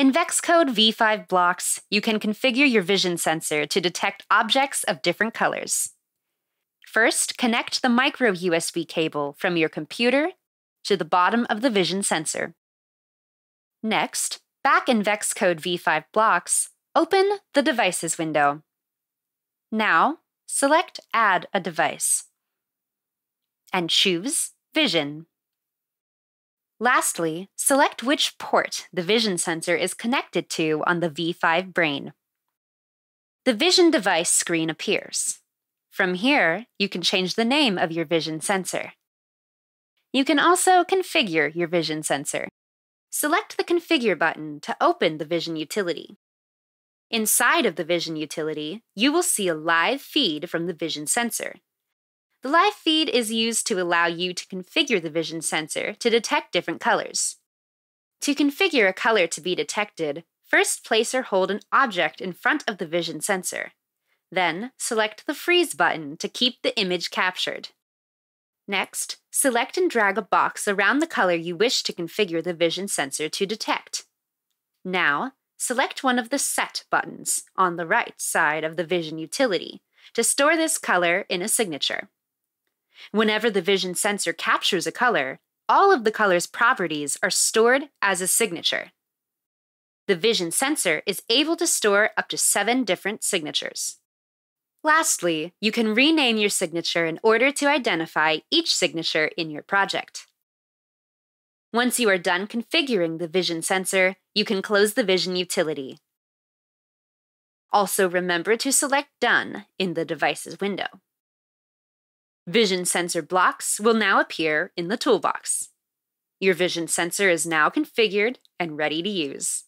In VEXCode V5 blocks, you can configure your vision sensor to detect objects of different colors. First, connect the micro USB cable from your computer to the bottom of the vision sensor. Next, back in VEXCode V5 blocks, open the Devices window. Now, select Add a device and choose Vision. Lastly, select which port the vision sensor is connected to on the V5 brain. The vision device screen appears. From here, you can change the name of your vision sensor. You can also configure your vision sensor. Select the Configure button to open the Vision utility. Inside of the Vision utility, you will see a live feed from the Vision sensor. The live feed is used to allow you to configure the Vision sensor to detect different colors. To configure a color to be detected, first place or hold an object in front of the Vision sensor. Then, select the Freeze button to keep the image captured. Next, select and drag a box around the color you wish to configure the vision sensor to detect. Now, select one of the Set buttons on the right side of the vision utility to store this color in a signature. Whenever the vision sensor captures a color, all of the color's properties are stored as a signature. The vision sensor is able to store up to seven different signatures. Lastly, you can rename your signature in order to identify each signature in your project. Once you are done configuring the Vision sensor, you can close the Vision utility. Also remember to select Done in the Devices window. Vision sensor blocks will now appear in the toolbox. Your Vision sensor is now configured and ready to use.